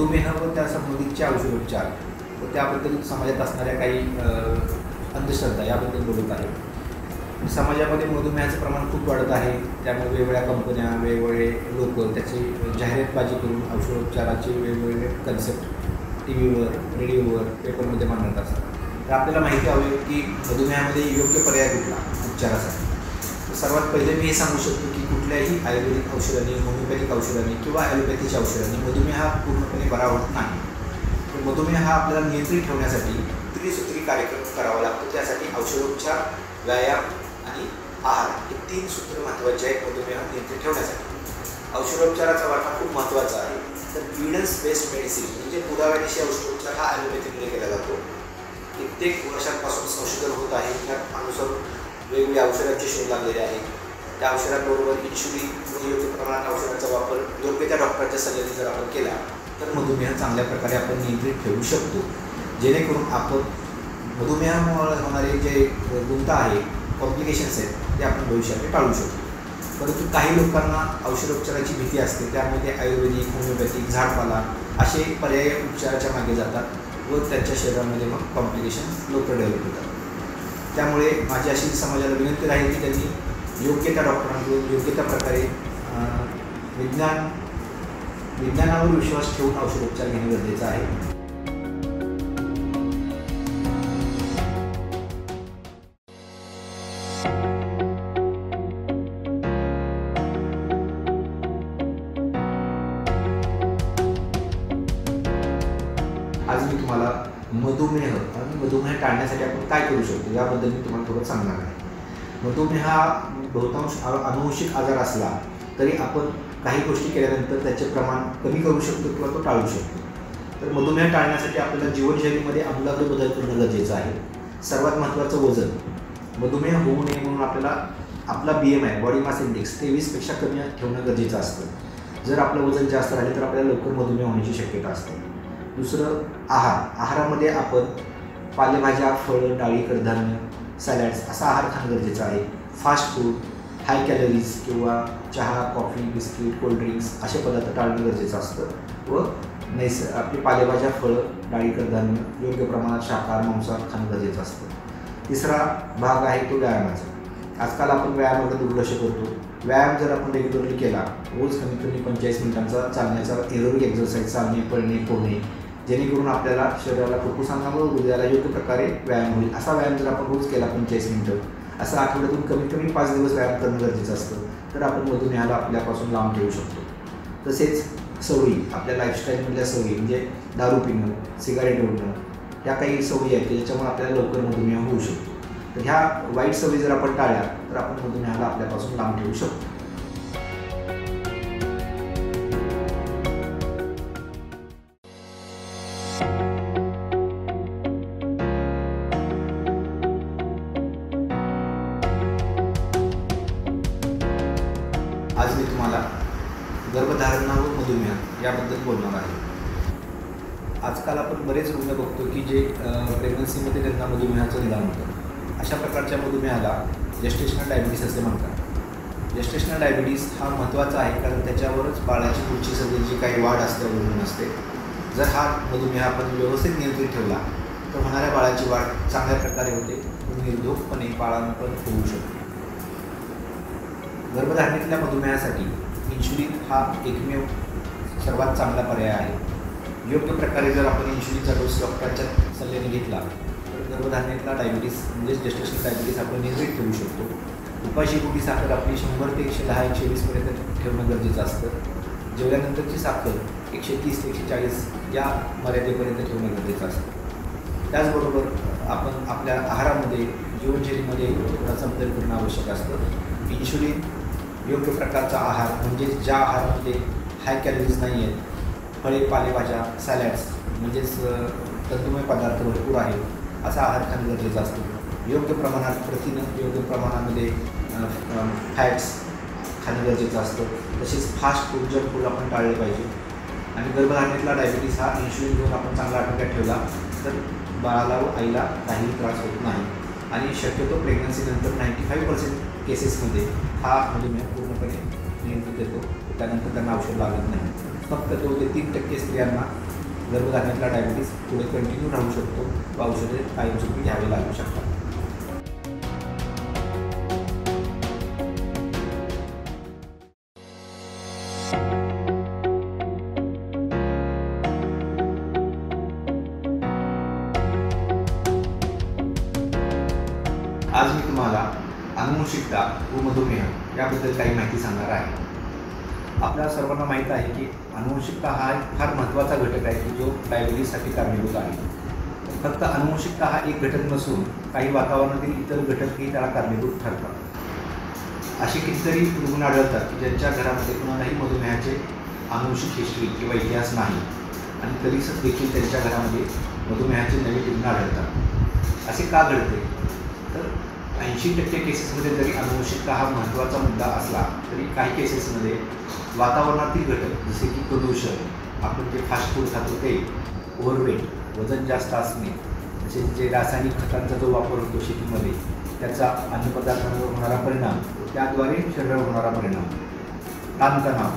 मधुमेह व त्या संबंधितचे औषधोपचार व त्याबद्दल समाजात असणाऱ्या काही अंधश्रद्धा याबद्दल बोलत आहे. समाजामध्ये मधुमेहाचं प्रमाण खूप वाढत आहे. त्यामुळे वेगवेगळ्या कंपन्या वेगवेगळे लोक त्याची जाहिरातबाजी करून औषधोपचाराचे वेगवेगळे कन्सेप्ट टी व्हीवर रेडिओवर पेपरमध्ये मांडत असतात. तर आपल्याला माहिती हवी की मधुमेहामध्ये योग्य पर्याय कुठला? उपचारासाठी. सर्वात पहिले मी हे सांगू शकतो की कुठल्याही आयुर्वेदिक औषधाने होमिओपॅथिक औषधाने किंवा ॲलोपॅथीच्या औषधाने मधुमेह हा पूर्णपणे बरा होत नाही. तर मधुमेह हा आपल्याला नियंत्रित ठेवण्यासाठी त्रिसूत्री कार्यक्रम करावा लागतो. त्यासाठी औषधोपचार व्यायाम आणि आहार हे तीन सूत्र महत्त्वाचे आहेत मधुमेह नियंत्रित ठेवण्यासाठी. औषधोपचाराचा वाटा खूप महत्त्वाचा आहे. तर इव्हिडन्स बेस्ड मेडिसिन म्हणजे पुराव्यानिशी औषधोपचार हा ॲलोपॅथीमध्ये केला जातो. कित्येक वर्षांपासून संशोधन होत आहे. त्या अनुसार वेगवेगळ्या औषधांचे शोध लागलेले आहेत त्या औषधांबरोबर इन्शुलिन योग्य प्रमाणात औषधांचा वापर योग्य त्या डॉक्टरच्या सल्ल्याने जर आपण केला तर मधुमेह चांगल्या प्रकारे आपण नियंत्रित ठेवू शकतो. जेणेकरून आपण मधुमेहामुळे होणारे जे गुंता आहे कॉम्प्लिकेशन्स आहेत ते आपण भविष्यात टाळू शकतो. परंतु काही लोकांना औषधोपचाराची भीती असते त्यामध्ये आयुर्वेदिक होमिओपॅथिक झाडपाला असे पर्याय उपचाराच्या मागे जातात व त्यांच्या शरीरामध्ये मग कॉम्प्लिकेशन लवकर डेव्हलप होतात. त्यामुळे माझी अशी समाजाला विनंती राहील की त्यांनी योग्य त्या डॉक्टरांकडून योग्य त्या प्रकारे विज्ञान विज्ञानावर विश्वास ठेवून औषधोपचार घेणे गरजेचं आहे. आज मी तुम्हाला मधुमेह. आणि मधुमेह टाळण्यासाठी आपण काय करू शकतो? याबद्दल मी तुम्हाला थोडं सांगणार आहे. मधुमेह हा बहुतांश अनुवंशिक आजार असला तरी आपण काही गोष्टी केल्यानंतर त्याचे प्रमाण कमी करू शकतो किंवा तो टाळू शकतो. तर मधुमेह टाळण्यासाठी आपल्याला जीवनशैलीमध्ये आमूलाग्र बदल करणं गरजेचं आहे. सर्वात महत्त्वाचं वजन. मधुमेह होऊ नये म्हणून आपल्याला आपला B M I body mass index तेवीसपेक्षा कमी ठेवणं गरजेचं असतं. जर आपलं वजन जास्त राहिले तर आपल्याला लवकर मधुमेह होण्याची शक्यता असते. दुसरं आहार. आहारामध्ये आपण पालेभाज्या फळं डाळी कडधान्य सॅलॅड्स असा आहार खाणं गरजेचं आहे. फास्ट फूड हाय कॅलरीज किंवा चहा कॉफी बिस्किट कोल्ड्रिंक्स असे पदार्थ टाळणं गरजेचं असतं व नैस आपली पालेभाज्या फळं डाळी कडधान्य योग्य प्रमाणात शाकाहार मांसाहार खाणं गरजेचं असतं. तिसरा भाग आहे तो व्यायामाचा. आजकाल आपण व्यायामाकडे दुर्लक्ष करतो. व्यायाम जर आपण रेग्युलरली केला रोज कमीत कमी पंचेचाळीस मिनिटांचा चालण्याचा एरोबिक एक्झरसाईज चालणे पळणे पोहणे जेणेकरून आपल्याला शरीराला फुफ्फुसांना व हृदयाला योग्य प्रकारे व्यायाम होईल. असा व्यायाम जर आपण रोज केला पंचेचाळीस मिनटं असं आठवड्यातून कमीत कमी पाच दिवस व्यायाम करणं गरजेचं असतं. तर आपण मधुमेहाला आपल्यापासून लांब ठेवू शकतो. तसेच सवयी आपल्या लाईफस्टाईलमधल्या सवयी म्हणजे दारू पिणं सिगारेट ओढणं ह्या काही सवयी आहेत की ज्याच्यामुळे आपल्याला लवकर मधुमेह होऊ शकतो. तर ह्या वाईट सवयी जर आपण टाळल्या तर आपण मधुमेहाला आपल्यापासून लांब ठेवू शकतो. आज मी तुम्हाला गर्भधारणा व मधुमेह याबद्दल बोलणार आहे. आजकाल आपण बरेच रुग्ण बघतो की जे प्रेग्नन्सीमध्ये त्यांना मधुमेहाचं निदान होतं. अशा प्रकारच्या मधुमेहाला जेस्टेशनल डायबिटीस असे म्हणतात. जेस्टेशनल डायबिटीस हा महत्त्वाचा आहे कारण त्याच्यावरच बाळाची पुढची सगळी जी काही वाढ असते अवलंबून असते. जर हा मधुमेह आपण व्यवस्थित नियंत्रित ठेवला तर होणाऱ्या बाळाची वाढ चांगल्या प्रकारे होते निर्धोकपणे बाळांपण पण होऊ शकते. गर्भधारणेतल्या मधुमेहासाठी इन्शुलिन हा एकमेव सर्वात चांगला पर्याय आहे. योग्य प्रकारे जर आपण इन्शुलिनचा डोस डॉक्टरच्या सल्ल्याने घेतला तर गर्भधारणेतला डायबिटीस म्हणजेच जेस्टेशनल डायबिटीस आपण नियंत्रित ठेवू शकतो. उपाशी गोटी साखर आपली शंभर ते एकशे दहा एकशे वीसपर्यंत ठेवणं गरजेचं असतं. जेवल्यानंतरची साखर एकशे तीस ते एकशे चाळीस या मर्यादेपर्यंत ठेवणं गरजेचं असतं. त्याचबरोबर आपण आपल्या आहारामध्ये जीवनशैलीमध्ये थोडासा बदल करणं आवश्यक असतं. इन्शुलिन योग्य प्रकारचा आहार म्हणजेच ज्या आहारामध्ये हाय कॅलरीज नाही आहेत फळे पालेभाज्या सॅलॅड्स म्हणजेच तंतुमय पदार्थ भरपूर आहेत असा आहार खाणं गरजेचं असतो. योग्य प्रमाणात प्रथिनं योग्य प्रमाणामध्ये फॅट्स खाणं गरजेचं असतं. तसेच फास्ट फूड जंक फूड आपण टाळले पाहिजे. आणि गर्भधारणेतला डायबिटीस हा इन्शुलिन घेऊन आपण चांगला आटोक्यात ठेवला तर बाळाला व आईला काहीही त्रास होत नाही. आणि शक्यतो प्रेग्नन्सीनंतर नाईंटी फाईव्ह पर्सेंट केसेसमध्ये हा म्हणजे मधुमेह पूर्णपणे नियंत्रित येतो त्यानंतर त्यांना औषध लागत नाही. फक्त तो ते तीन टक्के स्त्रियांना गर्भधारणेतला डायबिटीस पुढे कंटिन्यू राहू शकतो. व औषधे कायमस्वरूपी घ्यावे लागू शकतात. आज मी तुम्हाला अनुवंशिकता व मधुमेह याबद्दल काही माहिती सांगणार आहे. आपल्या सर्वांना माहीत आहे की अनुवंशिकता हा एक फार महत्त्वाचा घटक आहे की जो डायबिटीजसाठी कारणीभूत आहे. फक्त अनुवंशिकता हा एक घटक नसून काही वातावरणातील इतर घटकही त्याला कारणीभूत ठरतात. असे कितीतरी रुग्ण आढळतात की ज्यांच्या घरामध्ये कोणालाही मधुमेहाचे अनुवंशिक हिस्ट्री किंवा इतिहास नाही आणि तरी देखील त्यांच्या घरामध्ये मधुमेहाचे नवीन रुग्ण आढळतात. असे का घडते? तर ऐंशी टक्के केसेसमध्ये जरी अनुवंशिकता हा महत्त्वाचा मुद्दा असला तरी काही केसेसमध्ये वातावरणातील घटक जसे की प्रदूषण आपण जे फास्ट फूड खातो ते ओव्हरवेट वजन जास्त असणे तसेच जे रासायनिक खतांचा जो वापर होतो शेतीमध्ये त्याचा अन्नपदार्थांवर होणारा परिणाम त्याद्वारे शरीरावर होणारा परिणाम. ताणतणाव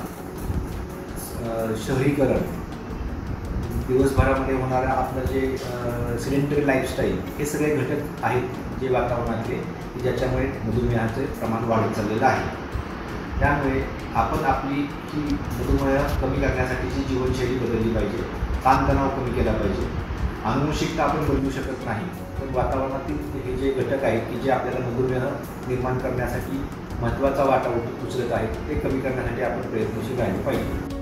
शहरीकरण दिवसभरामध्ये होणारं आपलं जे सिलेंडरी लाईफस्टाईल हे सगळे घटक आहेत जे वातावरणातले की ज्याच्यामुळे मधुमेहाचे प्रमाण वाढत चाललेलं आहे. त्यामुळे आपण आपली ही मधुमेह कमी करण्यासाठीची जीवनशैली बदलली पाहिजे ताणतणाव कमी केला पाहिजे. अनुवंशिकता आपण बदलू शकत नाही पण वातावरणातील हे जे घटक आहेत की जे आपल्याला मधुमेह निर्माण करण्यासाठी महत्त्वाचा वाटा उचलत आहेत ते कमी करण्यासाठी आपण प्रयत्नशील राहिले पाहिजे.